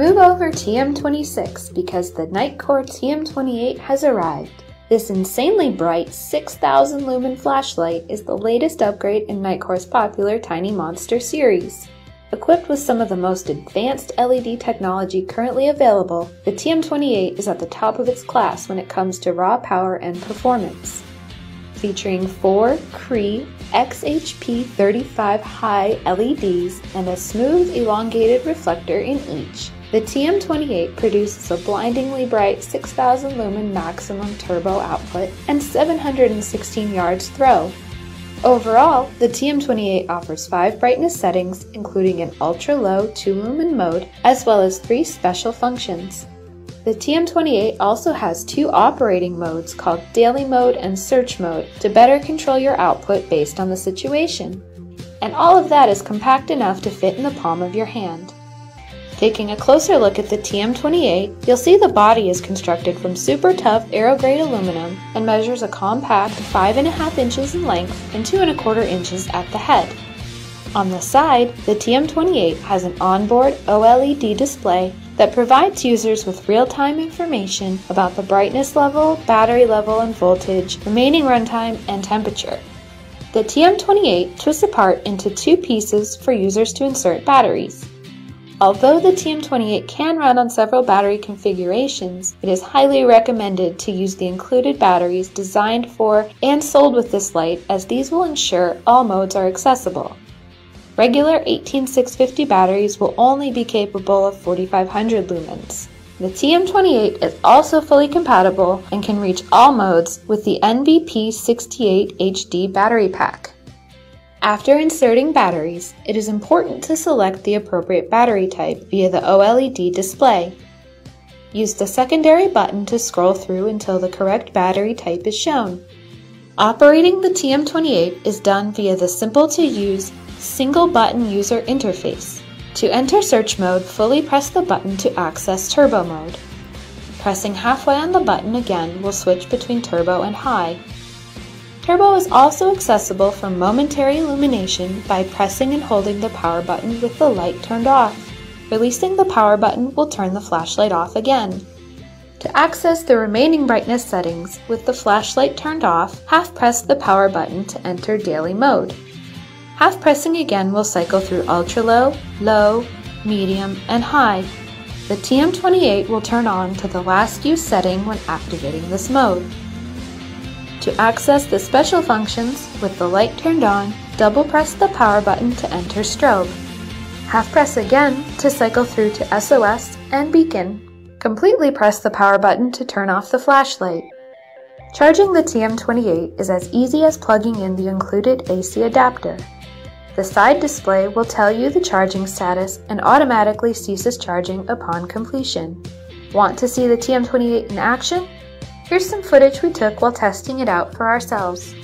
Move over TM26 because the Nitecore TM28 has arrived. This insanely bright 6000 lumen flashlight is the latest upgrade in Nitecore's popular Tiny Monster series. Equipped with some of the most advanced LED technology currently available, the TM28 is at the top of its class when it comes to raw power and performance. Featuring four Cree XHP35 high LEDs and a smooth elongated reflector in each, the TM28 produces a blindingly bright 6000 lumen maximum turbo output and 716 yards throw, Overall, the TM28 offers five brightness settings, including an ultra-low 2-lumen mode, as well as three special functions. The TM28 also has two operating modes called Daily Mode and Search Mode to better control your output based on the situation. And all of that is compact enough to fit in the palm of your hand. Taking a closer look at the TM28, you'll see the body is constructed from super tough aerograde aluminum and measures a compact 5.5 inches in length and 2.25 inches at the head. On the side, the TM28 has an onboard OLED display that provides users with real-time information about the brightness level, battery level and voltage, remaining runtime, and temperature. The TM28 twists apart into two pieces for users to insert batteries. Although the TM28 can run on several battery configurations, it is highly recommended to use the included batteries designed for and sold with this light as these will ensure all modes are accessible. Regular 18650 batteries will only be capable of 4500 lumens. The TM28 is also fully compatible and can reach all modes with the NBP68 HD battery pack. After inserting batteries, it is important to select the appropriate battery type via the OLED display. Use the secondary button to scroll through until the correct battery type is shown. Operating the TM28 is done via the simple-to-use single-button user interface. To enter search mode, fully press the button to access turbo mode. Pressing halfway on the button again will switch between turbo and high, Turbo is also accessible for momentary illumination by pressing and holding the power button with the light turned off. Releasing the power button will turn the flashlight off again. To access the remaining brightness settings with the flashlight turned off, half press the power button to enter daily mode. Half pressing again will cycle through ultra low, low, medium, and high. The TM28 will turn on to the last use setting when activating this mode. To access the special functions with the light turned on, double press the power button to enter strobe. Half press again to cycle through to SOS and beacon. Completely press the power button to turn off the flashlight. Charging the TM28 is as easy as plugging in the included AC adapter. The side display will tell you the charging status and automatically ceases charging upon completion. Want to see the TM28 in action? Here's some footage we took while testing it out for ourselves.